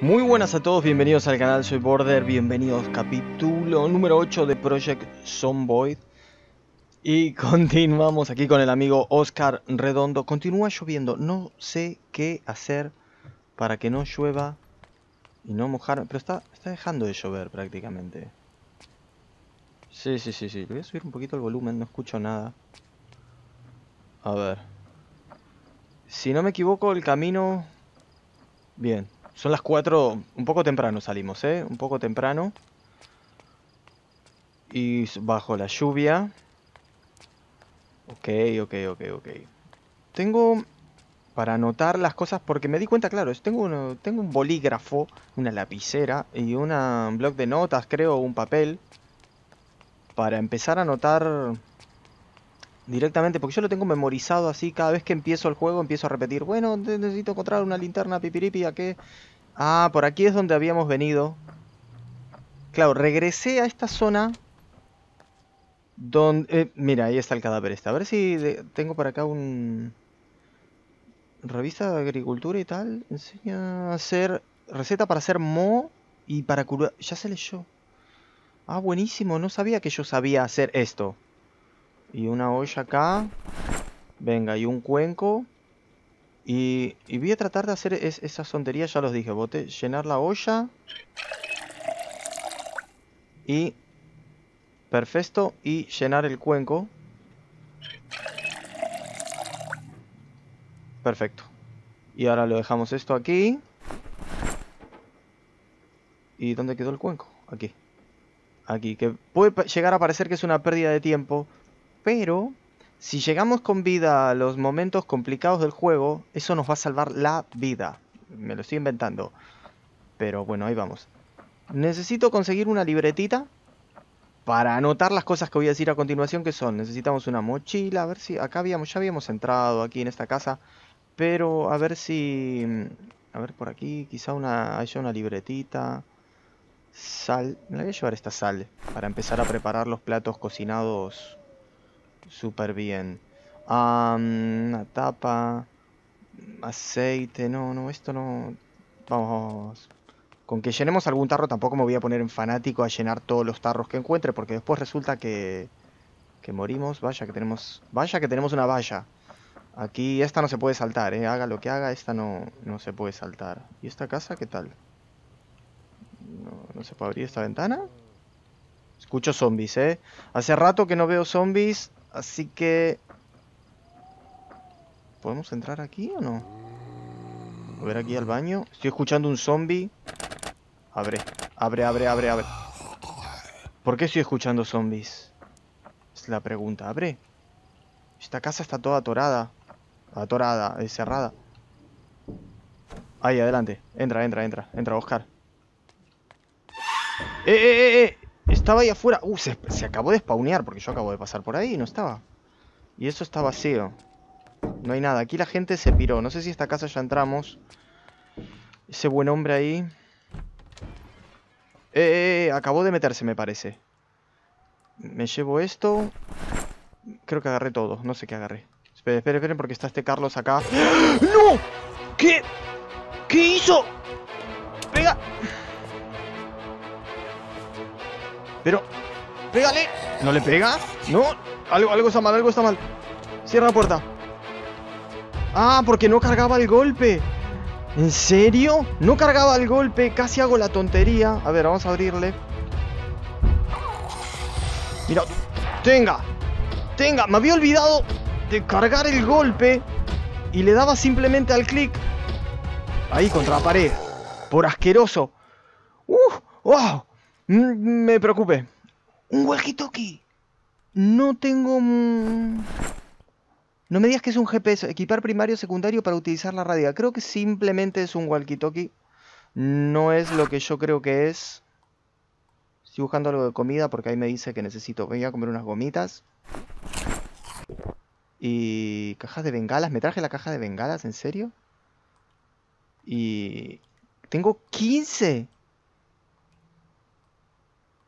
Muy buenas a todos, bienvenidos al canal, soy Border, bienvenidos capítulo número 8 de Project Zomboid. Y continuamos aquí con el amigo Oscar Redondo. Continúa lloviendo, no sé qué hacer para que no llueva y no mojar, pero está, está dejando de llover prácticamente. Sí, sí, sí, sí, le voy a subir un poquito el volumen, no escucho nada. A ver. Si no me equivoco, el camino... Bien, son las 4, un poco temprano salimos, ¿eh? Un poco temprano. Y bajo la lluvia. Ok, ok, ok, ok. Tengo para anotar las cosas porque me di cuenta, claro, tengo, uno, tengo un bolígrafo, una lapicera y una, un blog de notas, creo, un papel. Para empezar a anotar directamente, porque yo lo tengo memorizado así, cada vez que empiezo el juego empiezo a repetir, bueno, necesito encontrar una linterna pipiripi, ¿a qué? Ah, por aquí es donde habíamos venido. Claro, regresé a esta zona donde... Eh, mira, ahí está el cadáver este. A ver si tengo por acá un... Revista de agricultura y tal. Enseña a hacer... Receta para hacer mo y para curar... Ya se leyó. Ah, buenísimo. No sabía que yo sabía hacer esto. Y una olla acá. Venga, y un cuenco. Y, y voy a tratar de hacer es- esas tonterías, ya los dije. Bote, llenar la olla. Y... Perfecto. Y llenar el cuenco. Perfecto. Y ahora lo dejamos esto aquí. ¿Y dónde quedó el cuenco? Aquí. Aquí. Que puede llegar a parecer que es una pérdida de tiempo. Pero... Si llegamos con vida a los momentos complicados del juego, eso nos va a salvar la vida. Me lo estoy inventando. Pero bueno, ahí vamos. Necesito conseguir una libretita para anotar las cosas que voy a decir a continuación que son. Necesitamos una mochila, a ver si acá habíamos ya habíamos entrado aquí en esta casa, pero a ver si a ver por aquí, quizá una haya una libretita. Sal, me la voy a llevar esta sal para empezar a preparar los platos cocinados súper bien. Ah, una tapa, aceite, no, no, esto no. Vamos. Con que llenemos algún tarro tampoco me voy a poner en fanático a llenar todos los tarros que encuentre, porque después resulta que, que morimos. Vaya que tenemos, vaya que tenemos una valla. Aquí esta no se puede saltar, eh. Haga lo que haga, esta no, no se puede saltar. ¿Y esta casa qué tal? No, no se puede abrir esta ventana. Escucho zombies, eh. Hace rato que no veo zombies, así que... ¿Podemos entrar aquí o no? A ver aquí al baño. Estoy escuchando un zombie. Abre, abre, abre, abre, abre. ¿Por qué estoy escuchando zombies? Es la pregunta. Abre. Esta casa está toda atorada. Atorada, cerrada. Ahí, adelante. Entra, entra, entra. Entra, Oscar. ¡Eh, eh, eh! eh! Estaba ahí afuera. Uh, se, acabó de spawnear porque yo acabo de pasar por ahí y no estaba. Y eso está vacío. No hay nada. Aquí la gente se piró. No sé si esta casa ya entramos. Ese buen hombre ahí. Eh, eh, eh, acabó de meterse, me parece. Me llevo esto. Creo que agarré todo. No sé qué agarré. Esperen, esperen, esperen, porque está este Carlos acá. ¡No! ¿Qué? ¿Qué hizo? ¡Pega! Pero... ¡Pégale! ¿No le pega? No. Algo, algo está mal, algo está mal. Cierra la puerta. Ah, porque no cargaba el golpe. ¿En serio? No cargaba el golpe, casi hago la tontería. A ver, vamos a abrirle. Mira, tenga, tenga, me había olvidado de cargar el golpe y le daba simplemente al clic. Ahí contra la pared. Por asqueroso. ¡Uh! ¡Wow! Mm, Me preocupé. Un walkie-talkie. No tengo... no me digas que es un GPS, equipar primario secundario para utilizar la radio. Creo que simplemente es un walkie-talkie. No es lo que yo creo que es. Estoy buscando algo de comida porque ahí me dice que necesito. Voy a comer unas gomitas. Y cajas de bengalas. ¿Me traje la caja de bengalas? ¿En serio? Y... Tengo 15.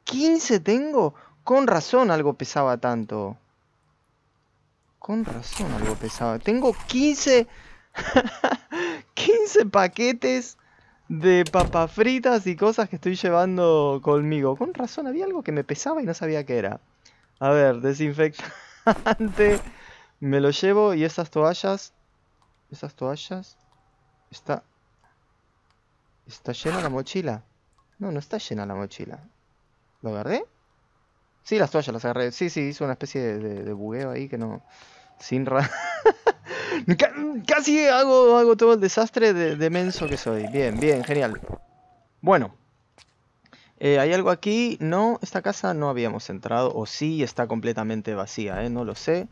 15 tengo. Con razón algo pesaba tanto. Con razón algo pesaba. Tengo 15 15 paquetes de papas fritas y cosas que estoy llevando conmigo. Con razón, había algo que me pesaba y no sabía qué era. A ver, desinfectante. Me lo llevo y esas toallas... Esas toallas... Está... ¿Está llena la mochila? No, no está llena la mochila. ¿Lo agarré? Sí, las toallas las agarré. Sí, sí, hizo una especie de, bugueo ahí que no... Sin ra... Casi hago, hago todo el desastre de, menso que soy. Bien, bien, genial. Bueno. Eh, ¿Hay algo aquí? No, esta casa no habíamos entrado. O sí, está completamente vacía, ¿eh? No lo sé.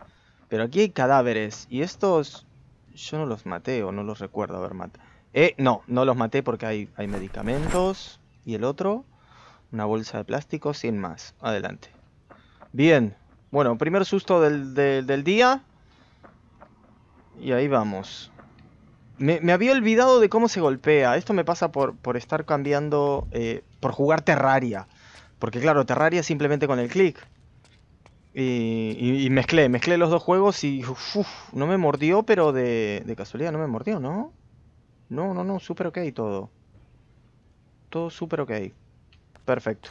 Pero aquí hay cadáveres. Y estos... Yo no los maté o no los recuerdo haber matado. Eh, no, no los maté porque hay, hay medicamentos. ¿Y el otro? Una bolsa de plástico sin más. Adelante. Bien. Bueno, primer susto del, del, día. Y ahí vamos. Me, había olvidado de cómo se golpea. Esto me pasa por, por estar cambiando... Eh, por jugar Terraria. Porque claro, Terraria simplemente con el clic. Y, y, mezclé, mezclé los dos juegos y no me mordió, pero de, de casualidad no me mordió, ¿no? No, no, no, súper ok todo. Todo súper ok. Perfecto.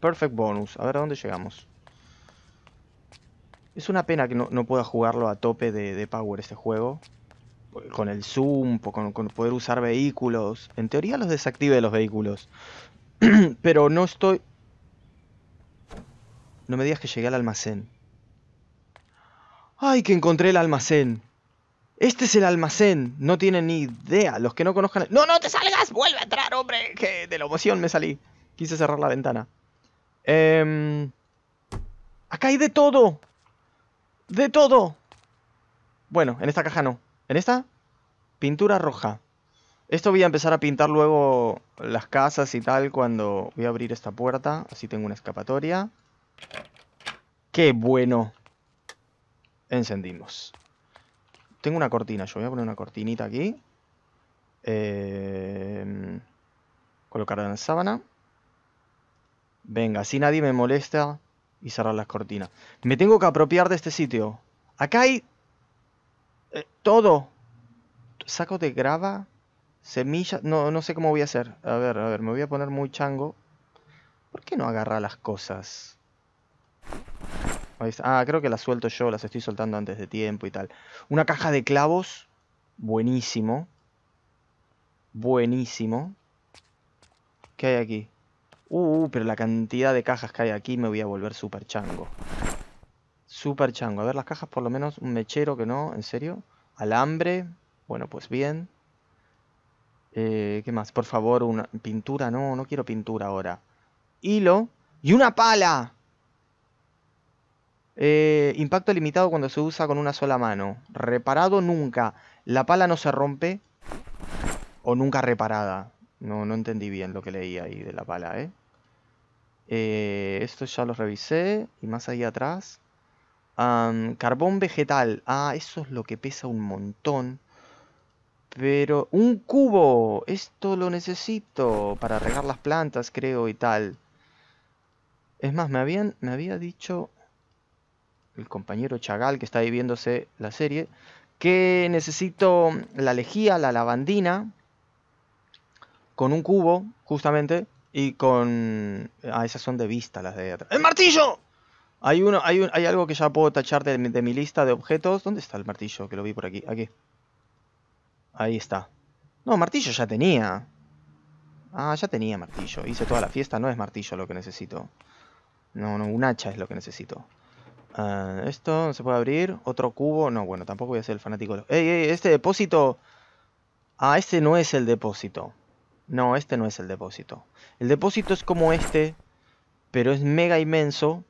Perfect bonus. A ver a dónde llegamos. Es una pena que no, pueda jugarlo a tope de, power este juego. Con el zoom, con, con, poder usar vehículos. En teoría los desactive los vehículos. Pero no estoy... No me digas que llegué al almacén. ¡Ay, que encontré el almacén! Este es el almacén. No tienen ni idea. Los que no conozcan... ¡No, no te salgas! ¡Vuelve a entrar, hombre! Que de la emoción me salí. Quise cerrar la ventana. Eh... Acá hay de todo. De todo. Bueno, en esta caja no. ¿En esta? Pintura roja. Esto voy a empezar a pintar luego las casas y tal cuando voy a abrir esta puerta. Así tengo una escapatoria. ¡Qué bueno! Encendimos. Tengo una cortina, yo voy a poner una cortinita aquí. Eh, colocar en sábana. Venga, así nadie me molesta y cerrar las cortinas. Me tengo que apropiar de este sitio. Acá hay eh, todo. Saco de grava, semillas. No, no sé cómo voy a hacer. A ver, a ver, me voy a poner muy chango. ¿Por qué no agarra las cosas? Ah, creo que las suelto yo, las estoy soltando antes de tiempo y tal. Una caja de clavos. Buenísimo. Buenísimo. ¿Qué hay aquí? Uh, pero la cantidad de cajas que hay aquí me voy a volver súper chango. Súper chango. A ver las cajas, por lo menos un mechero que no, en serio. Alambre. Bueno, pues bien. Eh, ¿Qué más? Por favor, una pintura. No, no quiero pintura ahora. Hilo. Y una pala. Eh, impacto limitado cuando se usa con una sola mano. Reparado nunca. La pala no se rompe. O nunca reparada. No, no entendí bien lo que leí ahí de la pala, ¿eh? eh esto ya lo revisé. Y más ahí atrás. carbón vegetal. Ah, eso es lo que pesa un montón. Pero... ¡Un cubo! Esto lo necesito para regar las plantas, creo, y tal. Es más, me, habían, me había dicho el compañero Chagal que está ahí viéndose la serie, que necesito la lejía, la lavandina, con un cubo, justamente, y con... Ah, esas son de vista las de atrás. ¡El martillo! Hay, uno, hay, un, hay algo que ya puedo tachar de, mi lista de objetos. ¿Dónde está el martillo? Que lo vi por aquí. Aquí. Ahí está. No, martillo ya tenía. Ah, ya tenía martillo. Hice toda la fiesta. No es martillo lo que necesito. No, no, un hacha es lo que necesito. Ah, esto no se puede abrir. Otro cubo. No, bueno, tampoco voy a ser el fanático. ¡Ey, ey! Este depósito... Ah, este no es el depósito. No, este no es el depósito. El depósito es como este, pero es mega inmenso.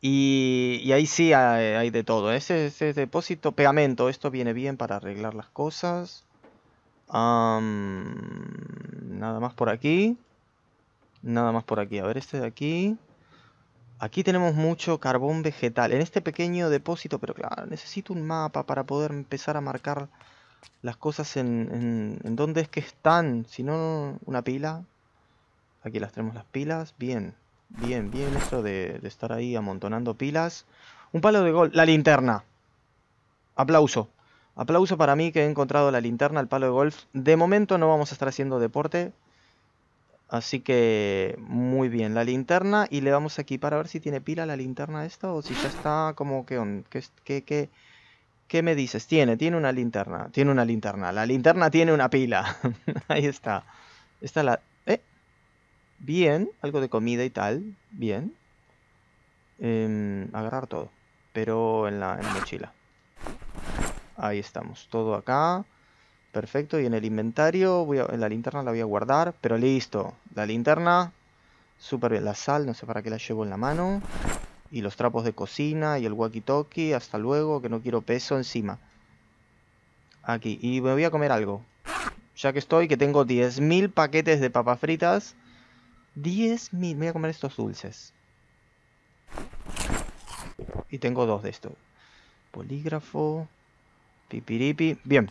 Y, ahí sí hay, de todo. Ese, ese, depósito, pegamento, esto viene bien para arreglar las cosas. nada más por aquí. Nada más por aquí. A ver, este de aquí. Aquí tenemos mucho carbón vegetal. En este pequeño depósito, pero claro, necesito un mapa para poder empezar a marcar las cosas en, en, dónde es que están. Si no, una pila. Aquí las tenemos las pilas. Bien, bien, bien eso de, de estar ahí amontonando pilas. Un palo de gol. La linterna. Aplauso. Aplauso para mí que he encontrado la linterna, el palo de golf. De momento no vamos a estar haciendo deporte. Así que muy bien, la linterna y le vamos a equipar a ver si tiene pila la linterna esta o si ya está como que... ¿Qué, qué, qué, me dices? Tiene, tiene una linterna, tiene una linterna. La linterna tiene una pila. Ahí está. Esta la... ¿Eh? Bien, algo de comida y tal. Bien. Eh, agarrar todo. Pero en la, en la mochila. Ahí estamos. Todo acá. Perfecto, y en el inventario, voy a, en la linterna la voy a guardar, pero listo. La linterna, súper bien. La sal, no sé para qué la llevo en la mano. Y los trapos de cocina y el walkie-talkie, hasta luego, que no quiero peso encima. Aquí, y me voy a comer algo. Ya que estoy, que tengo 10.000 paquetes de papas fritas. 10.000, me voy a comer estos dulces. Y tengo dos de estos. Polígrafo. Pipiripi. Bien.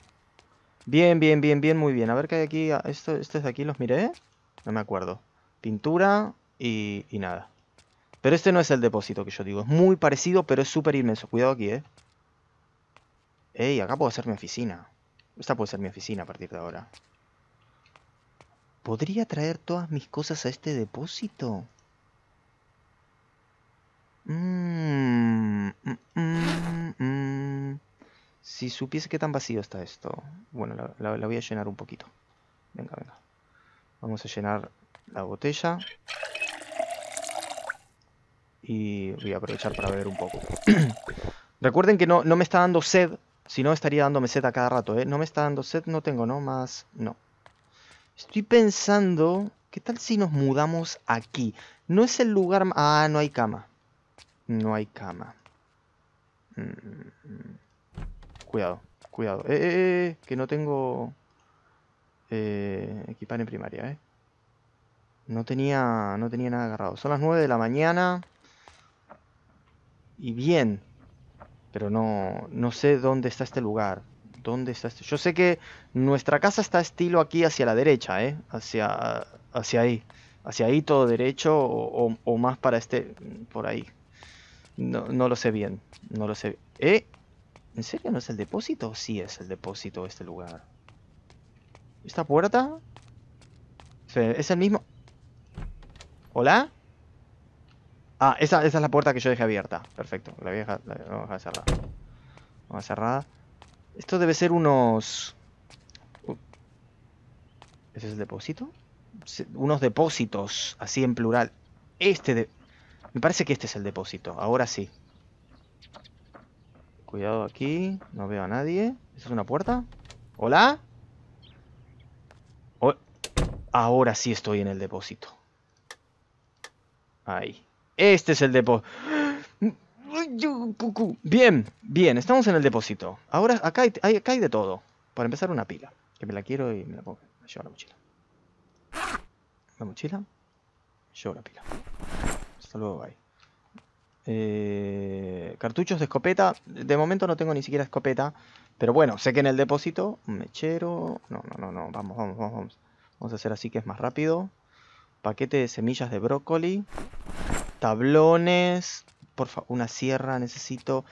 Bien, bien, bien, bien, muy bien. A ver qué hay aquí. Ah, esto, estos de aquí los miré. No me acuerdo. Pintura y, y nada. Pero este no es el depósito que yo digo. Es muy parecido, pero es súper inmenso. Cuidado aquí, ¿eh? Ey, acá puedo hacer mi oficina. Esta puede ser mi oficina a partir de ahora. ¿Podría traer todas mis cosas a este depósito? Mmm... Mmm... Mmm... Si supiese qué tan vacío está esto. Bueno, la, voy a llenar un poquito. Venga, venga. Vamos a llenar la botella. Y voy a aprovechar para beber un poco. Recuerden que no, no me está dando sed. Si no, estaría dándome sed a cada rato, ¿eh? No me está dando sed, no tengo, ¿no? Más... No. Estoy pensando... ¿Qué tal si nos mudamos aquí? No es el lugar... Ah, no hay cama. No hay cama. Mm, Cuidado, cuidado. Eh, eh, eh, que no tengo... Eh, equipar en primaria, eh. No tenía, no tenía nada agarrado. Son las 9 de la mañana. Y bien. Pero no, no sé dónde está este lugar. ¿Dónde está este? Yo sé que nuestra casa está estilo aquí hacia la derecha, ¿eh? Hacia, hacia ahí. Hacia ahí todo derecho o, o más para este... Por ahí. No, no, lo sé bien. No lo sé. ¿Eh? ¿En serio no es el depósito? Sí es el depósito este lugar. ¿Esta puerta? ¿Es el mismo? ¿Hola? Ah, esa, es la puerta que yo dejé abierta. Perfecto. La voy a dejar, vamos a dejar cerrada. Vamos a cerrada. Esto debe ser unos... Uh, ¿Ese es el depósito? Unos depósitos, así en plural. Este de... Me parece que este es el depósito. Ahora sí. Cuidado aquí, no veo a nadie. ¿Esa es una puerta? ¿Hola? Ahora sí estoy en el depósito. Ahí. Este es el depósito. Bien, bien, estamos en el depósito. Ahora acá hay, acá hay de todo. Para empezar una pila. Que me la quiero y me la pongo. Llevo la mochila. La mochila. Llevo la pila. Hasta luego, bye. Eh, cartuchos de escopeta. De momento no tengo ni siquiera escopeta. Pero bueno, sé que en el depósito... Mechero... No, no, no, no. Vamos, vamos, vamos. Vamos a hacer así que es más rápido. Paquete de semillas de brócoli. Tablones. Por una sierra necesito.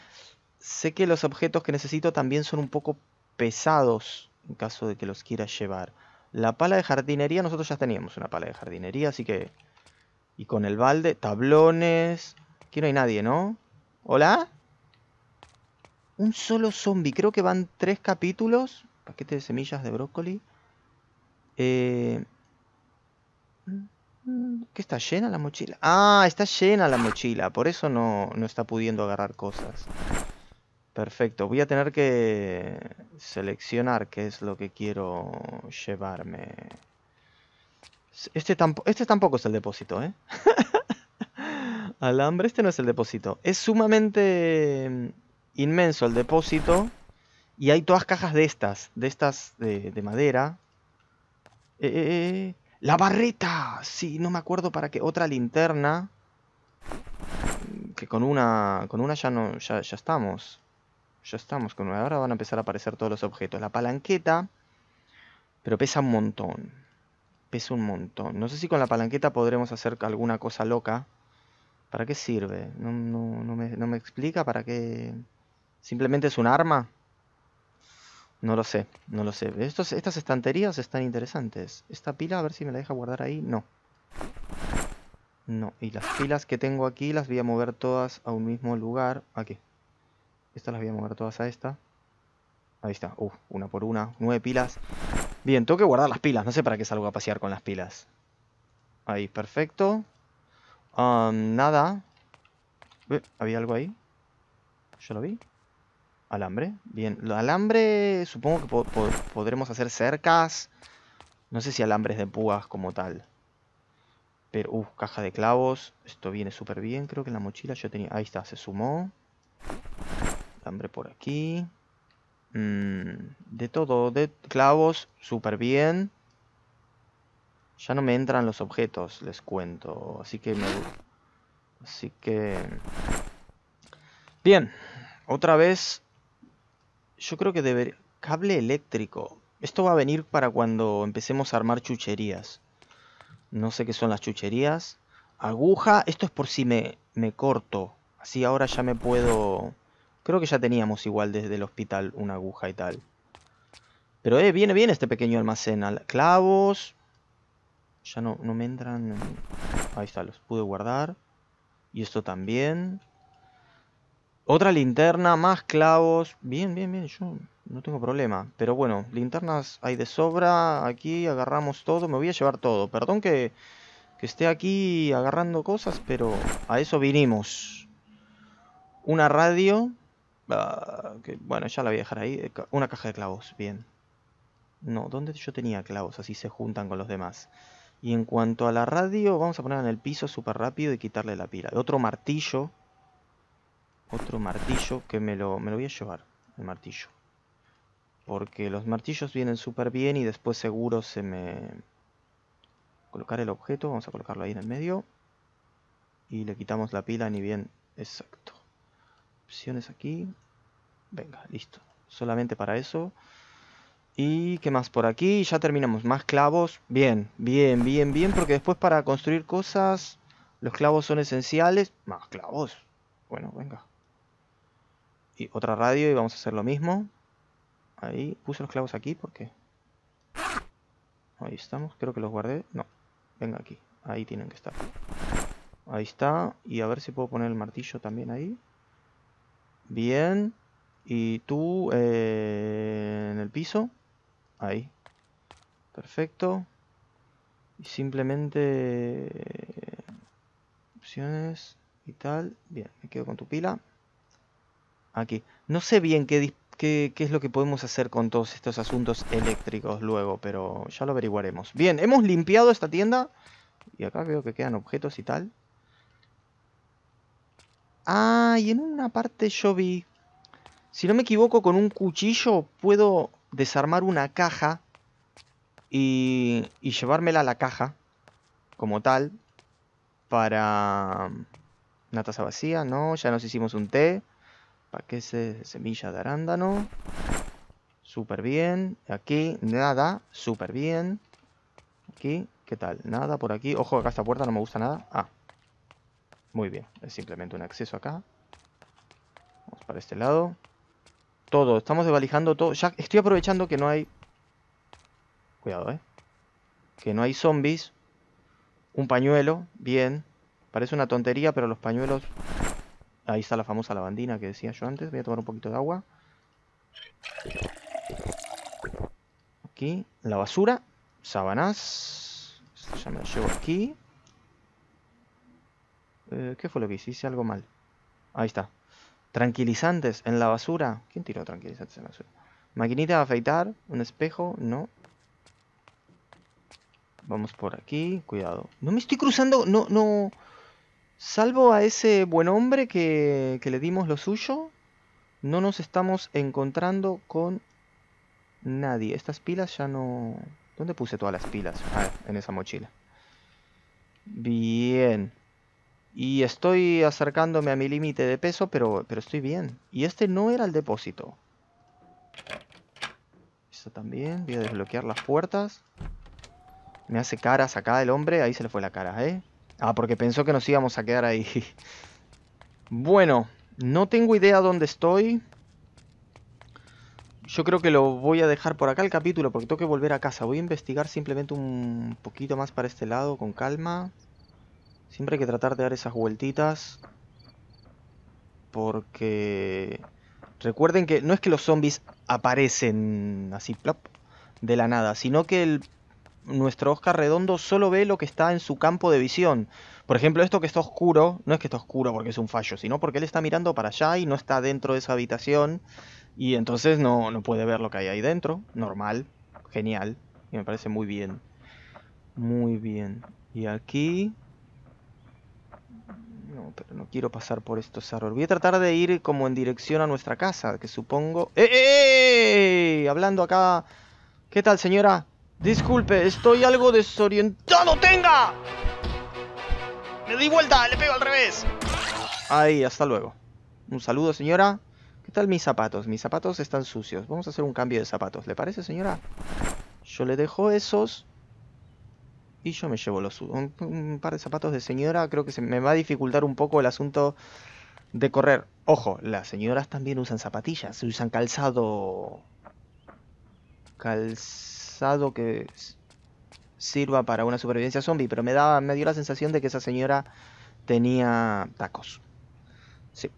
Sé que los objetos que necesito también son un poco pesados. En caso de que los quiera llevar. La pala de jardinería, nosotros ya teníamos una pala de jardinería, así que... Y con el balde, tablones, Aquí no hay nadie, ¿no? ¿Hola? Un solo zombie. Creo que van tres capítulos. Paquete de semillas de brócoli. Eh... ¿Qué está llena la mochila? Ah, está llena la mochila. Por eso no, no está pudiendo agarrar cosas. Perfecto. Voy a tener que seleccionar qué es lo que quiero llevarme. Este, este tampoco es el depósito, ¿eh? Alambre, este no es el depósito. Es sumamente mm, inmenso el depósito. Y hay todas cajas de estas, de estas de, madera. Eh, eh, eh, ¡La barreta! Sí, no me acuerdo para qué. Otra linterna. Que con una, con una ya, no, ya, ya estamos. Ya estamos con una. Ahora van a empezar a aparecer todos los objetos. La palanqueta. Pero pesa un montón. Pesa un montón. No sé si con la palanqueta podremos hacer alguna cosa loca. ¿Para qué sirve? No, no, no, me, no me explica para qué... ¿Simplemente es un arma? No lo sé, no lo sé. Estas estanterías están interesantes. Esta pila, a ver si me la deja guardar ahí. No. No, y las pilas que tengo aquí las voy a mover todas a un mismo lugar. Aquí. Estas las voy a mover todas a esta. Ahí está. Uh, una por una. Nueve pilas. Bien, tengo que guardar las pilas. No sé para qué salgo a pasear con las pilas. Ahí, perfecto. nada. ¿Había algo ahí? ¿Yo lo vi? Alambre. Bien, el alambre supongo que podremos hacer cercas. No sé si alambres de púas como tal. Pero, uh, caja de clavos. Esto viene súper bien. Creo que en la mochila yo tenía... Ahí está, se sumó. Alambre por aquí. Mm, de todo, de clavos, súper bien. Ya no me entran los objetos, les cuento. Así que me... Así que... Bien. Otra vez yo creo que debería... Cable eléctrico. Esto va a venir para cuando empecemos a armar chucherías. No sé qué son las chucherías. Aguja. Esto es por si me, me corto. Así ahora ya me puedo... Creo que ya teníamos igual desde el hospital una aguja y tal. Pero eh, viene bien este pequeño almacén. Clavos. Ya no, no me entran... Ahí está, los pude guardar. Y esto también. Otra linterna, más clavos. Bien, bien, bien, yo no tengo problema. Pero bueno, linternas hay de sobra. Aquí agarramos todo. Me voy a llevar todo. Perdón que, esté aquí agarrando cosas, pero a eso vinimos. Una radio. Ah, que, bueno, ya la voy a dejar ahí. Una caja de clavos, bien. No, ¿dónde yo tenía clavos? Así se juntan con los demás. Y en cuanto a la radio, vamos a ponerla en el piso súper rápido y quitarle la pila. Otro martillo otro martillo que me lo, me lo voy a llevar, el martillo. Porque los martillos vienen súper bien y después seguro se me... Colocar el objeto, vamos a colocarlo ahí en el medio. Y le quitamos la pila ni bien exacto. Opciones aquí. Venga, listo. Solamente para eso. ¿Y qué más por aquí? Ya terminamos. Más clavos. Bien, bien, bien, bien. Porque después para construir cosas los clavos son esenciales. Más clavos. Bueno, venga y otra radio y vamos a hacer lo mismo. Ahí, puse los clavos aquí porque... Ahí estamos, creo que los guardé. No, venga aquí, ahí tienen que estar. Ahí está, y a ver si puedo poner el martillo también ahí. Bien, y tú eh, en el piso. Ahí. Perfecto. Y simplemente... Opciones y tal. Bien, me quedo con tu pila. Aquí. No sé bien qué, es lo que podemos hacer con todos estos asuntos eléctricos luego, pero ya lo averiguaremos. Bien, hemos limpiado esta tienda. Y acá veo que quedan objetos y tal. Ah, y en una parte yo vi... Si no me equivoco, con un cuchillo puedo desarmar una caja y, y llevármela a la caja como tal para una taza vacía, no, ya nos hicimos un té Paquete semilla de arándano. Súper bien. Aquí, nada. Súper bien. Aquí, ¿qué tal? Nada por aquí. Ojo, acá esta puerta no me gusta nada. Ah. Muy bien. Es simplemente un acceso acá. Vamos para este lado. Todo. Estamos desvalijando todo. Ya estoy aprovechando que no hay... Cuidado, eh. Que no hay zombies. Un pañuelo. Bien. Parece una tontería, pero los pañuelos Ahí está la famosa lavandina que decía yo antes. Voy a tomar un poquito de agua. Aquí, la basura. Sábanas. ya me lo llevo aquí. Eh, ¿Qué fue lo que hice? Hice algo mal. Ahí está. Tranquilizantes en la basura. ¿Quién tiró tranquilizantes en la basura? Maquinita de afeitar. Un espejo. No. Vamos por aquí. Cuidado. No me estoy cruzando. No, no. Salvo a ese buen hombre que, le dimos lo suyo, no nos estamos encontrando con nadie. Estas pilas ya no... ¿Dónde puse todas las pilas? Ah, en esa mochila. Bien. Y estoy acercándome a mi límite de peso, pero, pero estoy bien. Y este no era el depósito. Esto también. Voy a desbloquear las puertas. Me hace caras acá el hombre. Ahí se le fue la cara, ¿eh? Ah, porque pensó que nos íbamos a quedar ahí. Bueno, no tengo idea dónde estoy. yo creo que lo voy a dejar por acá el capítulo porque tengo que volver a casa. Voy a investigar simplemente un poquito más para este lado con calma. Siempre hay que tratar de dar esas vueltitas. Porque... Recuerden que no es que los zombies aparecen así, plop, de la nada, sino que el, nuestro Oscar Redondo solo ve lo que está en su campo de visión. Por ejemplo, esto que está oscuro, no es que está oscuro porque es un fallo, sino porque él está mirando para allá y no está dentro de esa habitación y entonces no, no puede ver lo que hay ahí dentro. Normal, genial, y me parece muy bien. Muy bien. Y aquí no, pero no quiero pasar por estos árboles. Voy a tratar de ir como en dirección a nuestra casa, que supongo... ¡Eh, eh, eh! Hablando acá... ¿Qué tal, señora? Disculpe, estoy algo desorientado. ¡Tenga! Me di vuelta, le pego al revés. Ahí, hasta luego. Un saludo, señora. ¿Qué tal mis zapatos? Mis zapatos están sucios. Vamos a hacer un cambio de zapatos. ¿Le parece, señora? Yo le dejo esos y yo me llevo los un, un par de zapatos de señora. Creo que se me va a dificultar un poco el asunto de correr. Ojo, las señoras también usan zapatillas, usan calzado. Calzado que sirva para una supervivencia zombie, pero me daba, me dio la sensación de que esa señora tenía tacos. Sí.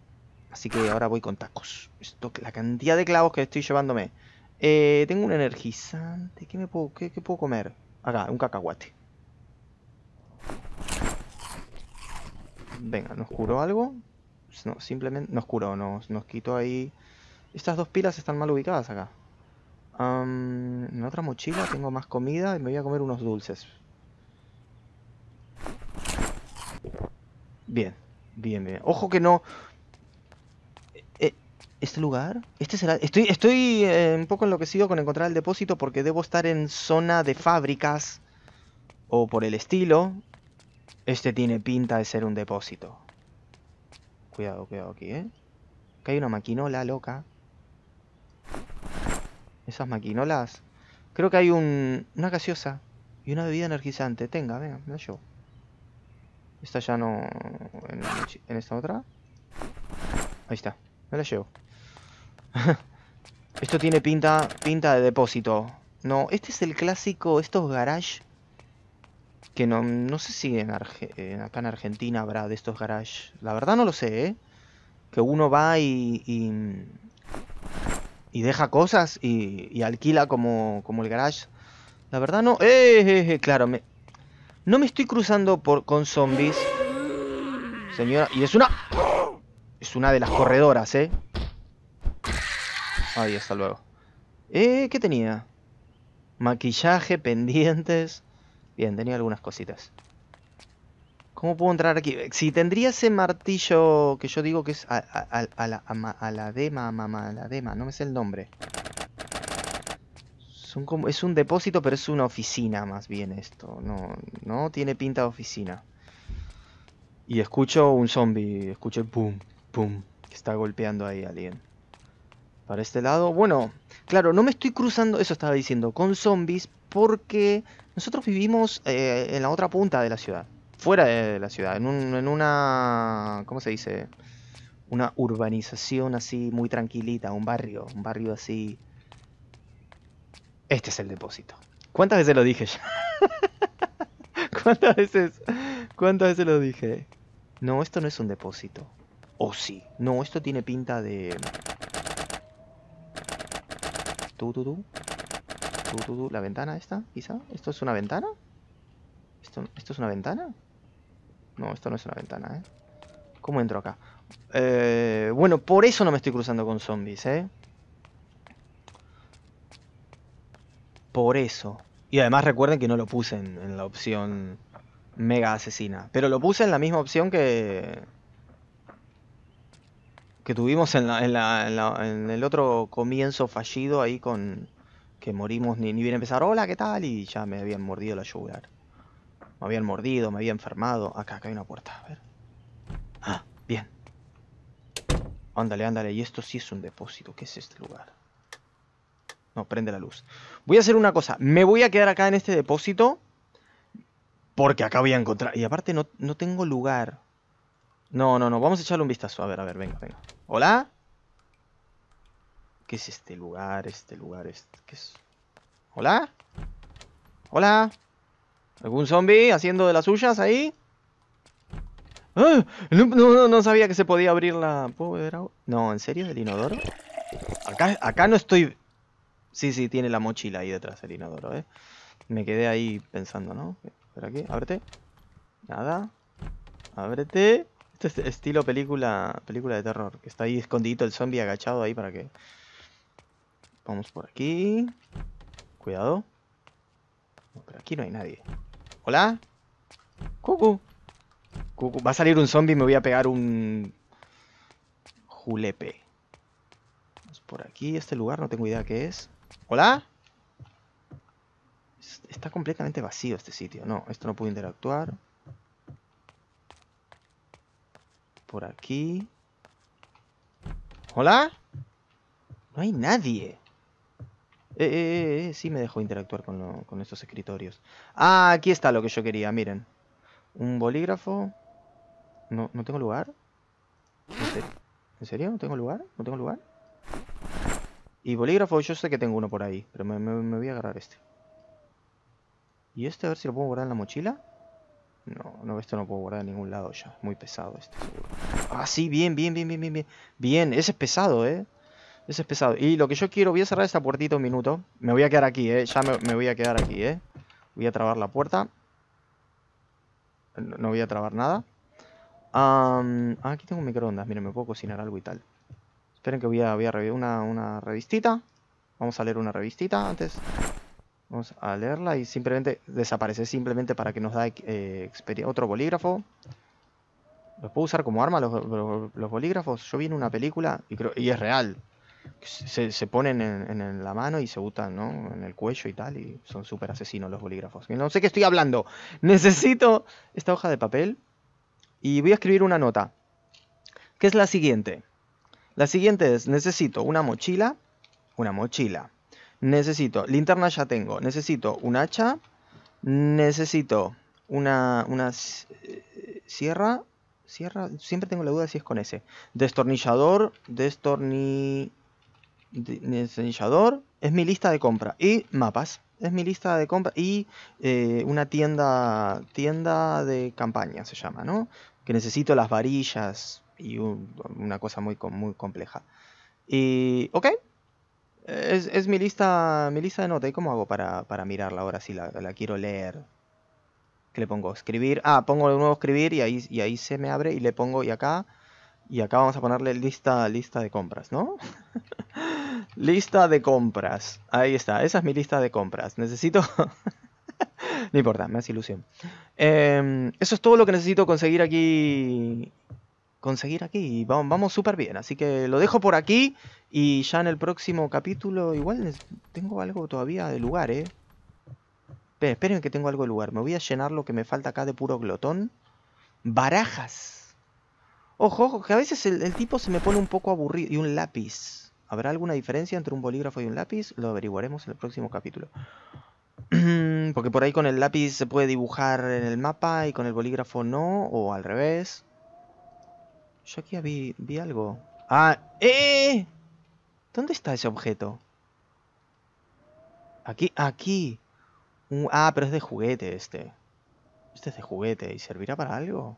Así que ahora voy con tacos. Esto, la cantidad de clavos que estoy llevándome. Eh, tengo un energizante. ¿Qué me puedo, qué, puedo comer? Acá, un cacahuate. Venga, ¿nos curó algo? No, simplemente nos curó, nos, nos quitó ahí... Estas dos pilas están mal ubicadas acá. En otra mochila tengo más comida y me voy a comer unos dulces. Bien, bien, bien. Ojo que no... Eh, ¿Este lugar? ¿Este será...? Estoy, estoy eh, un poco enloquecido con encontrar el depósito porque debo estar en zona de fábricas o por el estilo. Este tiene pinta de ser un depósito. Cuidado, cuidado aquí, ¿eh? Acá hay una maquinola loca. Esas maquinolas. Creo que hay un, una gaseosa y una bebida energizante. Tenga, venga, me la llevo. Esta ya no... En, esta otra. Ahí está, me la llevo. Esto tiene pinta, pinta de depósito. No, este es el clásico, estos garage que no, no sé si en acá en Argentina habrá de estos garages. La verdad no lo sé, ¿eh? Que uno va y, deja cosas y, alquila como, como el garage. La verdad no... ¡Eh! eh, eh claro, me, no me estoy cruzando por, con zombies. Señora, y es una... Es una de las corredoras, ¿eh? Ahí, hasta luego. Eh, ¿qué tenía? Maquillaje, pendientes... Bien, tenía algunas cositas. ¿Cómo puedo entrar aquí? Si tendría ese martillo que yo digo que es a, la, a la dema, mamá, a la dema, no me sé el nombre. es un depósito, pero es una oficina más bien esto. No, no tiene pinta de oficina. Y escucho un zombie, escucho el pum, pum, que está golpeando ahí a alguien. Para este lado, bueno, claro, no me estoy cruzando, eso estaba diciendo, con zombies, porque nosotros vivimos eh, en la otra punta de la ciudad, fuera de la ciudad, en, una, ¿cómo se dice? Una urbanización así muy tranquilita, un barrio, un barrio así. Este es el depósito. ¿Cuántas veces lo dije ya? ¿Cuántas veces? ¿Cuántas veces lo dije? No, esto no es un depósito. O sí. No, esto tiene pinta de... Tú, tú, tú. ¿La ventana esta, quizá? ¿Esto es una ventana? ¿Esto, ¿Esto es una ventana? No, esto no es una ventana, ¿eh? ¿Cómo entro acá? Eh, bueno, por eso no me estoy cruzando con zombies, ¿eh? Por eso. Y además recuerden que no lo puse en, la opción mega asesina. Pero lo puse en la misma opción que... Que tuvimos en, el otro comienzo fallido ahí con que morimos ni, ni bien empezar, hola, ¿qué tal? Y ya me habían mordido la yugular. Me habían mordido, me había enfermado. Acá, acá hay una puerta, a ver. Ah, bien. Ándale, ándale. Y esto sí es un depósito. ¿Qué es este lugar? No, prende la luz. Voy a hacer una cosa. Me voy a quedar acá en este depósito. Porque acá voy a encontrar... Y aparte no, no tengo lugar. No, no, no. Vamos a echarle un vistazo. A ver, a ver, venga, venga. ¿Hola? ¿Qué es este lugar? Este lugar es... ¿Qué es? ¿Hola? ¿Hola? ¿Algún zombie haciendo de las suyas ahí? ¡Ah! No, no, no sabía que se podía abrir la... ¿Puedo beber agua? No, ¿en serio? ¿El inodoro? Acá, acá no estoy... Sí, sí, tiene la mochila ahí detrás el inodoro, ¿eh? Me quedé ahí pensando, ¿no? Espera aquí, ábrete. Nada. Ábrete. Este es estilo película película de terror. Que está ahí escondidito el zombie agachado ahí para que... Vamos por aquí. Cuidado. Pero aquí no hay nadie. ¿Hola? Cucu. Cucu. Va a salir un zombie y me voy a pegar un... Julepe. Por aquí. Este lugar no tengo idea qué es. ¿Hola? Está completamente vacío este sitio. No, esto no puedo interactuar. Por aquí. ¿Hola? No hay nadie. Eh, eh, eh, eh, sí me dejó interactuar con, estos escritorios. Ah, aquí está lo que yo quería, miren. Un bolígrafo. No, ¿no tengo lugar? ¿En serio? ¿No tengo lugar? ¿No tengo lugar? Y bolígrafo, yo sé que tengo uno por ahí, pero me, me, me voy a agarrar este. ¿Y este a ver si lo puedo guardar en la mochila? No, no, esto no puedo guardar en ningún lado ya. Muy pesado este, seguro. Ah, sí, bien, bien, bien, bien, bien, bien. Bien, ese es pesado, ¿eh? Ese es pesado. Y lo que yo quiero, voy a cerrar esta puertita un minuto. Me voy a quedar aquí, ¿eh? Ya me, voy a quedar aquí, ¿eh? Voy a trabar la puerta. No, voy a trabar nada. Ah, aquí tengo un microondas. Miren, me puedo cocinar algo y tal. Esperen que voy a, voy a una, una revistita. Vamos a leer una revistita antes. Vamos a leerla y simplemente desaparece simplemente para que nos da eh, otro bolígrafo. ¿Los puedo usar como arma los, los, los, bolígrafos? Yo vi en una película y, creo, y es real. Se, se ponen en, en, la mano y se botan ¿no? en el cuello y tal. Y son súper asesinos los bolígrafos. No sé qué estoy hablando. Necesito esta hoja de papel y voy a escribir una nota. ¿Qué es la siguiente? La siguiente es, necesito una mochila. Una mochila Necesito, linterna ya tengo. Necesito un hacha. Necesito una, una eh, sierra. Sierra, siempre tengo la duda si es con ese. Destornillador, destorni... destornillador. Es mi lista de compra. Y mapas. Es mi lista de compra. Y eh, una tienda, tienda de campaña se llama, ¿no? Que necesito las varillas y un, una cosa muy, muy compleja. Y, ok, es, es, mi lista mi lista de notas. ¿Y cómo hago para, para mirarla ahora si la, la, quiero leer? ¿Qué le pongo? Escribir. Ah, pongo de nuevo escribir y ahí, y ahí se me abre y le pongo y acá. Y acá vamos a ponerle lista, lista de compras, ¿no? lista de compras. Ahí está. Esa es mi lista de compras. Necesito... no importa, me hace ilusión. Eh, eso es todo lo que necesito conseguir aquí conseguir aquí. Vamos, vamos súper bien. Así que lo dejo por aquí. Y ya en el próximo capítulo, igual tengo algo todavía de lugar, ¿eh? Esperen, esperen que tengo algo de lugar. Me voy a llenar lo que me falta acá de puro glotón. Barajas. Ojo, que a veces el, tipo se me pone un poco aburrido. Y un lápiz. ¿Habrá alguna diferencia entre un bolígrafo y un lápiz? Lo averiguaremos en el próximo capítulo. Porque por ahí con el lápiz se puede dibujar en el mapa y con el bolígrafo no, o al revés. Yo aquí vi, algo. ¡Ah! ¡Eh! ¿Dónde está ese objeto? Aquí, aquí. Ah, pero es de juguete este. Este es de juguete. ¿Y servirá para algo?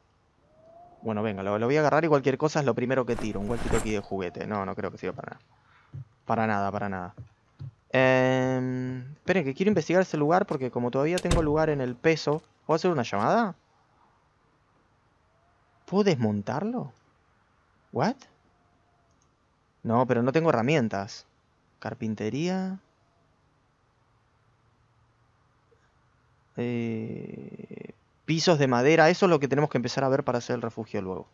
Bueno, venga, lo, voy a agarrar y cualquier cosa es lo primero que tiro. Un walkie aquí de juguete. No, no creo que sirva para nada. Para nada, para nada. Eh, esperen, que quiero investigar este lugar porque como todavía tengo lugar en el peso... ¿Puedo hacer una llamada? ¿Puedo desmontarlo? ¿What? No, pero no tengo herramientas. Carpintería. Eh, pisos de madera. Eso es lo que tenemos que empezar a ver para hacer el refugio luego.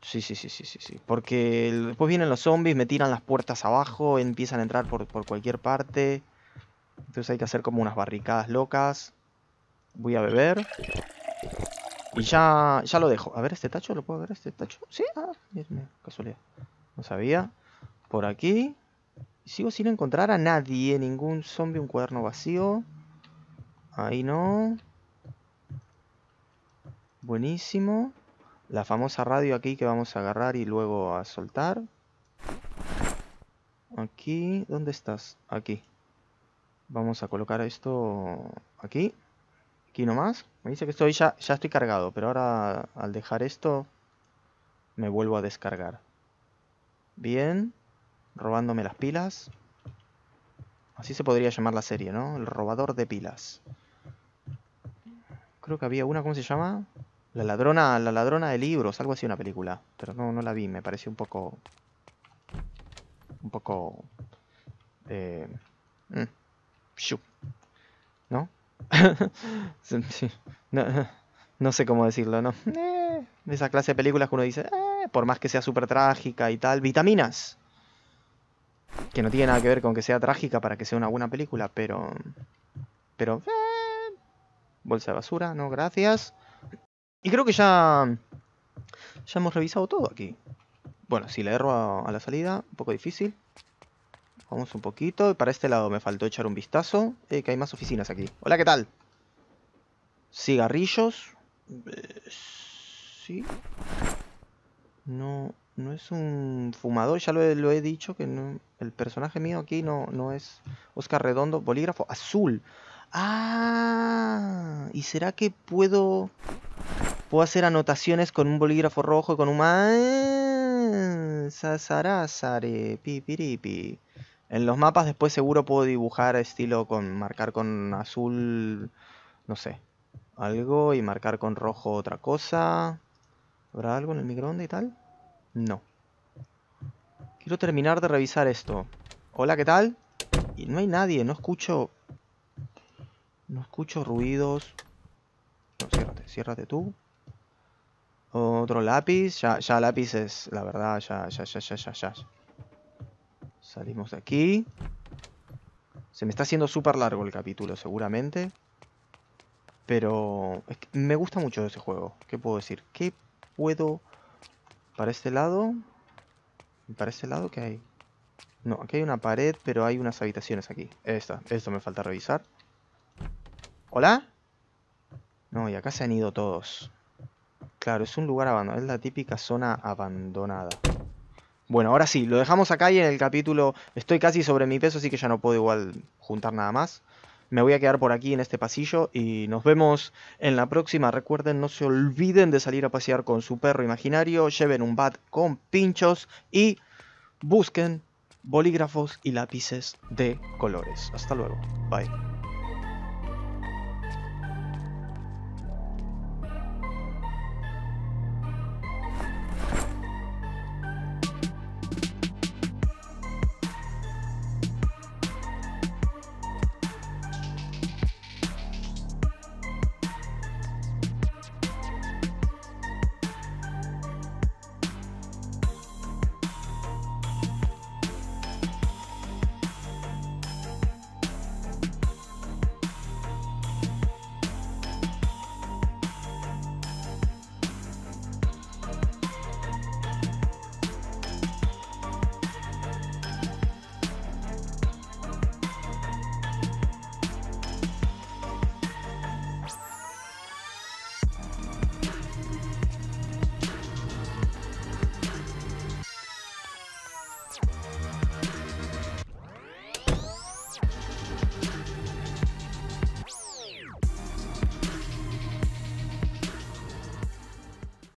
Sí, sí, sí, sí, sí, sí. Porque después vienen los zombies, me tiran las puertas abajo, empiezan a entrar por, por cualquier parte. Entonces hay que hacer como unas barricadas locas. Voy a beber. Y ya, ya lo dejo. A ver, ¿este tacho? ¿Lo puedo ver este tacho? Sí, ah, casualidad. No sabía. Por aquí. Sigo sin encontrar a nadie. Ningún zombie, un cuaderno vacío. Ahí no. Buenísimo. La famosa radio aquí que vamos a agarrar y luego a soltar. Aquí, ¿dónde estás? Aquí. Vamos a colocar esto aquí. Aquí nomás. Me dice que estoy ya, ya estoy cargado, pero ahora al dejar esto me vuelvo a descargar. Bien. Robándome las pilas. Así se podría llamar la serie, ¿no? El robador de pilas. Creo que había una, ¿cómo se llama? La ladrona, la ladrona de libros, algo así una película. Pero no, no la vi, me pareció un poco... Un poco... Eh, mm, ¿No? no, sé cómo decirlo, ¿no? Eh, esa clase de películas que uno dice, eh, por más que sea súper trágica y tal, vitaminas. Que no tiene nada que ver con que sea trágica para que sea una buena película, pero... Pero... Eh, bolsa de basura, no, gracias. Y creo que ya... Ya hemos revisado todo aquí. Bueno, si le erro a, la salida, un poco difícil. Vamos un poquito. Y para este lado me faltó echar un vistazo. Eh, que hay más oficinas aquí. Hola, ¿qué tal? Cigarrillos. Eh, sí. No, no es un fumador, ya lo he, dicho, que no, el personaje mío aquí no, no es Oscar Redondo. Bolígrafo azul. Ah, ¿y será que puedo puedo hacer anotaciones con un bolígrafo rojo y con un ah, Sasarasare, pipiripi. En los mapas después seguro puedo dibujar estilo con marcar con azul, no sé, algo y marcar con rojo otra cosa. ¿Habrá algo en el microondas y tal? No. Quiero terminar de revisar esto. Hola, ¿qué tal? Y no hay nadie, no escucho... No escucho ruidos. No, ciérrate, ciérrate tú. Otro lápiz. Ya, ya lápiz es, la verdad, ya, ya, ya, ya, ya, ya. Salimos de aquí. Se me está haciendo súper largo el capítulo, seguramente. Pero me gusta mucho ese juego. ¿Qué puedo decir? ¿Qué puedo para este lado. para este lado qué hay? No, aquí hay una pared, pero hay unas habitaciones aquí. Esta, esto me falta revisar. ¿Hola? No, y acá se han ido todos. Claro, es un lugar abandonado. Es la típica zona abandonada. Bueno, ahora sí, lo dejamos acá y en el capítulo estoy casi sobre mi peso, así que ya no puedo igual juntar nada más. Me voy a quedar por aquí en este pasillo y nos vemos en la próxima. Recuerden, no se olviden de salir a pasear con su perro imaginario, lleven un bat con pinchos y busquen bolígrafos y lápices de colores. Hasta luego. Bye.